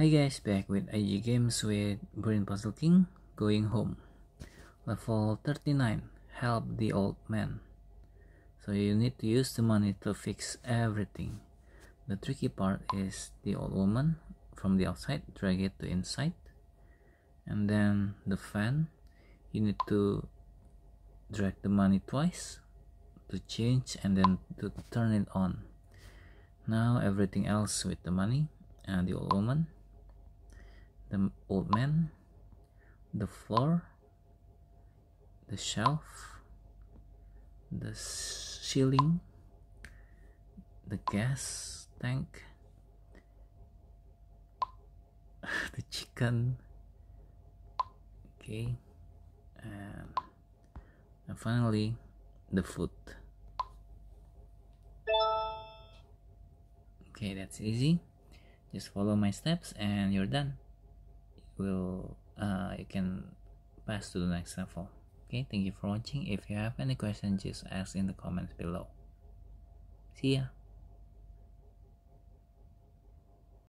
Hi guys, back with IG Games with Brain Puzzle King, going home. Level 39, help the old man. So you need to use the money to fix everything. The tricky part is the old woman from the outside, drag it to inside. And then the fan, you need to drag the money twice to change and then to turn it on. Now everything else with the money and the old woman the old man, the floor, the shelf, the ceiling, the gas tank, the chicken, okay, and, and finally the food. Okay, that's easy. Just follow my steps and you're done will uh, you can pass to the next level okay thank you for watching. If you have any questions just ask in the comments below. See ya